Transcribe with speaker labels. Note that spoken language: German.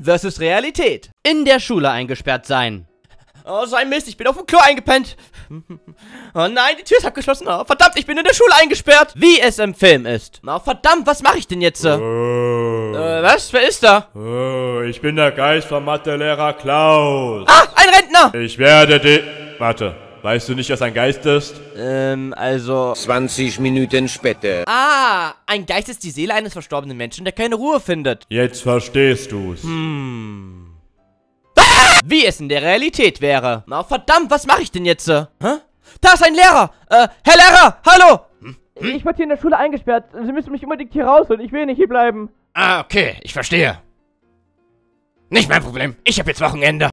Speaker 1: Film versus Realität. In der Schule eingesperrt sein. Oh, so ein Mist, ich bin auf dem Klo eingepennt. Oh nein, die Tür ist abgeschlossen. Oh, verdammt, ich bin in der Schule eingesperrt. Wie es im Film ist. Oh, verdammt, was mache ich denn jetzt? Äh,
Speaker 2: Oh.
Speaker 1: was? Wer ist da?
Speaker 2: Oh, ich bin der Geist vom Mathelehrer Klaus.
Speaker 1: Ah, ein Rentner.
Speaker 2: Ich werde dich... Warte, weißt du nicht, was ein Geist ist?
Speaker 1: Ähm, also...
Speaker 3: 20 Minuten später.
Speaker 1: Ah, ein Geist ist die Seele eines verstorbenen Menschen, der keine Ruhe findet.
Speaker 2: Jetzt verstehst du's.
Speaker 1: Wie es in der Realität wäre. Na verdammt, was mache ich denn jetzt? Hä? Da ist ein Lehrer. Äh, Herr Lehrer, hallo. Ich wurde hier in der Schule eingesperrt. Sie müssen mich unbedingt hier rausholen. Ich will nicht hier bleiben.
Speaker 4: Ah, okay, ich verstehe. Nicht mein Problem. Ich habe jetzt Wochenende.